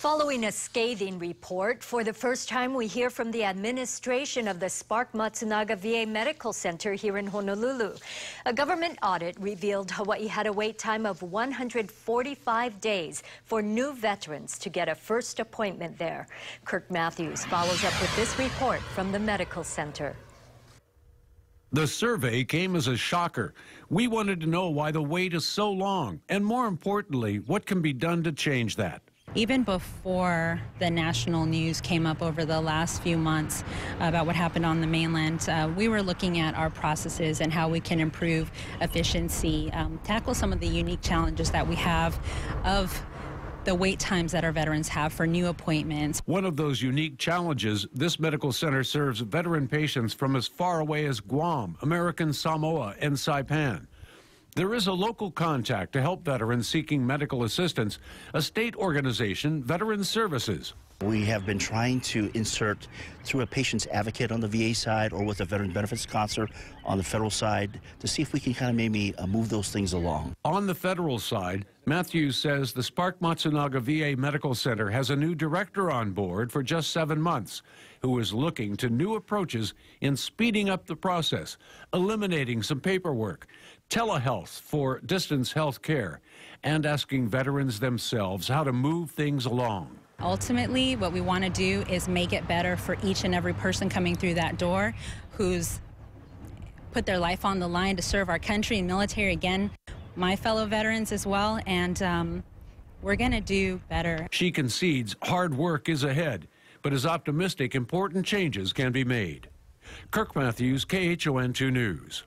Following a scathing report, for the first time we hear from the administration of the Spark Matsunaga VA Medical Center here in Honolulu. A government audit revealed Hawaii had a wait time of 145 days for new veterans to get a first appointment there. Kirk Matthews follows up with this report from the medical center. The survey came as a shocker. We wanted to know why the wait is so long, and more importantly, what can be done to change that. Even before the national news came up over the last few months about what happened on the mainland, uh, we were looking at our processes and how we can improve efficiency, um, tackle some of the unique challenges that we have of the wait times that our veterans have for new appointments. One of those unique challenges, this medical center serves veteran patients from as far away as Guam, American Samoa, and Saipan. There is a local contact to help veterans seeking medical assistance, a state organization, Veterans Services. We have been trying to insert through a patient's advocate on the VA side or with a veteran benefits counselor on the federal side to see if we can kind of maybe uh, move those things along. On the federal side, Matthews says the Spark Matsunaga VA Medical Center has a new director on board for just seven months who is looking to new approaches in speeding up the process, eliminating some paperwork, telehealth for distance health care, and asking veterans themselves how to move things along. Ultimately, what we want to do is make it better for each and every person coming through that door who's put their life on the line to serve our country and military again, my fellow veterans as well, and um, we're going to do better. She concedes hard work is ahead, but is optimistic important changes can be made. Kirk Matthews, KHON 2 News.